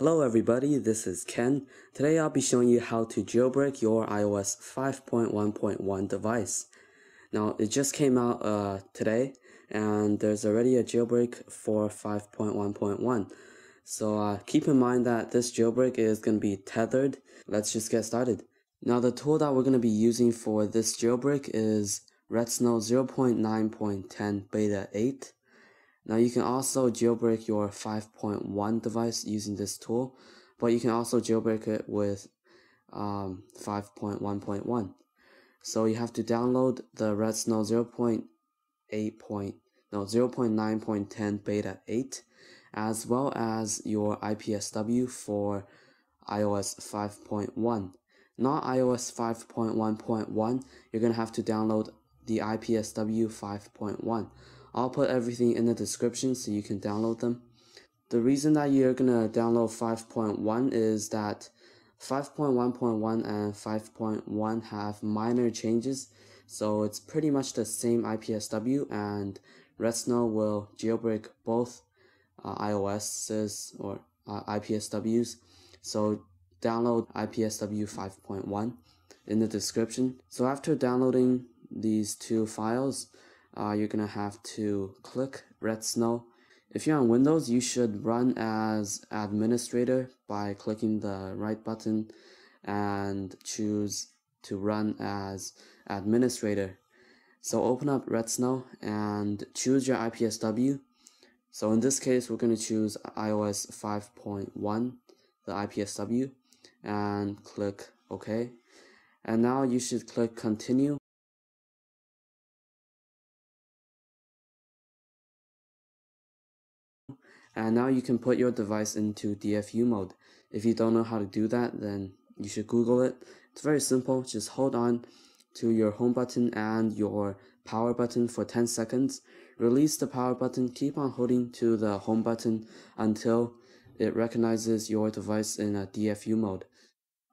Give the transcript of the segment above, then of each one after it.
Hello everybody, this is Ken. Today I'll be showing you how to jailbreak your iOS 5.1.1 device. Now it just came out uh, today and there's already a jailbreak for 5.1.1. So uh, keep in mind that this jailbreak is going to be tethered. Let's just get started. Now the tool that we're going to be using for this jailbreak is Redsn0w 0.9.10 Beta 8. Now you can also jailbreak your 5.1 device using this tool, but you can also jailbreak it with um, 5.1.1. So you have to download the Redsn0w 0.8. No, 0.9.10 beta 8 as well as your IPSW for iOS 5.1. Not iOS 5.1.1, you're to have to download the IPSW 5.1. I'll put everything in the description so you can download them. The reason that you're gonna download 5.1 is that 5.1.1 and 5.1 have minor changes, so it's pretty much the same IPSW and Redsn0w will jailbreak both uh, iOS's or uh, IPSWs. So download IPSW 5.1 in the description. So after downloading these two files, uh, you're gonna have to click Redsn0w. If you're on Windows, you should run as administrator by clicking the right button and choose to run as administrator. So open up Redsn0w and choose your IPSW. So in this case, we're going to choose iOS 5.1, the IPSW, and click OK. And now you should click continue. And now you can put your device into DFU mode. If you don't know how to do that, then you should Google it. It's very simple. Just hold on to your home button and your power button for 10 seconds. Release the power button. Keep on holding to the home button until it recognizes your device in a DFU mode.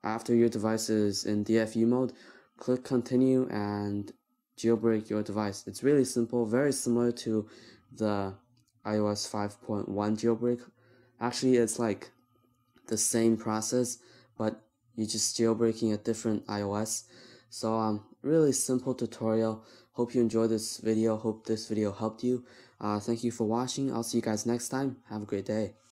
After your device is in DFU mode, click continue and jailbreak your device. It's really simple, very similar to the iOS 5.1 jailbreak. Actually, it's like the same process, but you're just jailbreaking a different iOS. So, um, really simple tutorial. Hope you enjoyed this video. Hope this video helped you. Uh, thank you for watching. I'll see you guys next time. Have a great day.